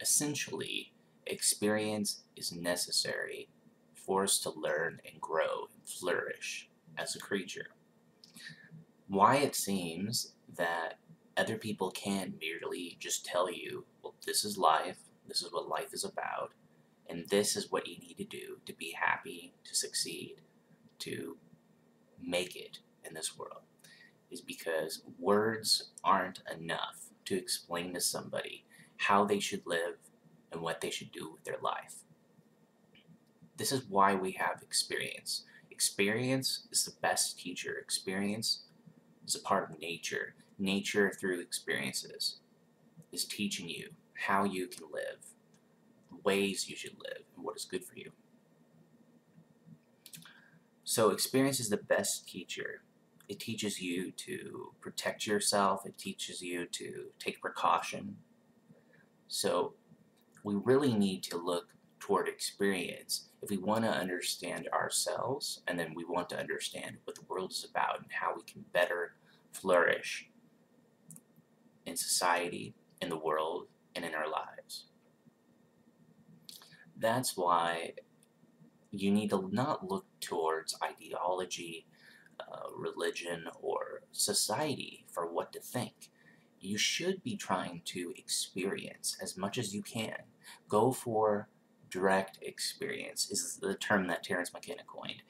essentially, experience is necessary for us to learn and grow and flourish as a creature. Why it seems that other people can merely just tell you, well, this is life, this is what life is about, and this is what you need to do to be happy, to succeed, to make it in this world, is because words aren't enough to explain to somebody how they should live and what they should do with their life. This is why we have experience. Experience is the best teacher. Experience is a part of nature. Nature, through experiences, is teaching you how you can live, ways you should live, and what is good for you. So experience is the best teacher. It teaches you to protect yourself. It teaches you to take precaution. So we really need to look toward experience if we want to understand ourselves and then we want to understand what the world is about and how we can better flourish in society, in the world, and in our lives. That's why you need to not look towards ideology, uh, religion, or society for what to think. You should be trying to experience as much as you can. Go for direct experience is the term that Terence McKenna coined.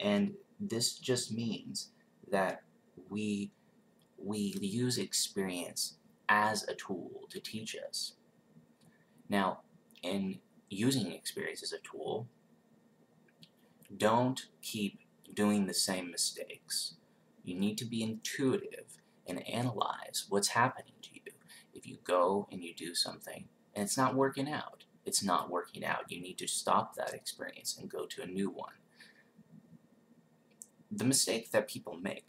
And this just means that we we use experience as a tool to teach us. Now, in using experience as a tool, don't keep doing the same mistakes. You need to be intuitive and analyze what's happening to you. If you go and you do something and it's not working out, it's not working out. You need to stop that experience and go to a new one. The mistake that people make,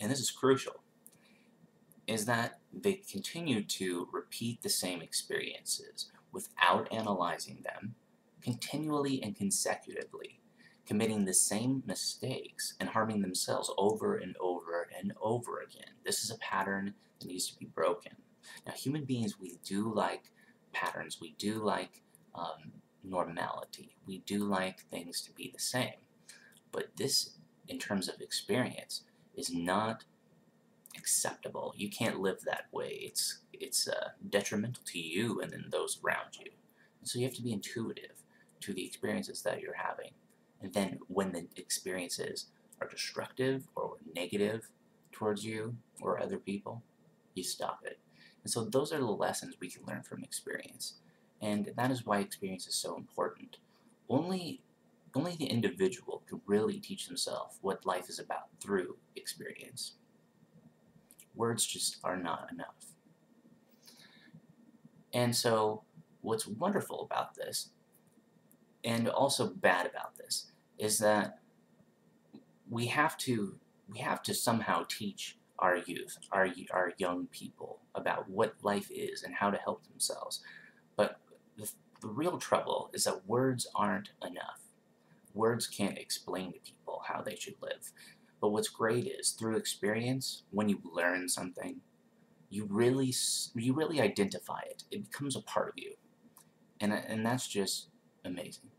and this is crucial, is that they continue to repeat the same experiences without analyzing them continually and consecutively, committing the same mistakes and harming themselves over and over and over again. This is a pattern that needs to be broken. Now, human beings, we do like patterns. We do like um, normality. We do like things to be the same. But this, in terms of experience, is not acceptable. You can't live that way. It's it's uh, detrimental to you and then those around you. So you have to be intuitive to the experiences that you're having. And then when the experiences are destructive or negative towards you or other people, you stop it. And so those are the lessons we can learn from experience. And that is why experience is so important. Only, only the individual can really teach themselves what life is about through experience. Words just are not enough. And so what's wonderful about this, and also bad about this, is that we have to we have to somehow teach our youth, our, our young people, about what life is and how to help themselves. But the, the real trouble is that words aren't enough. Words can't explain to people how they should live. But what's great is, through experience, when you learn something, you really, you really identify it. It becomes a part of you. And, and that's just amazing.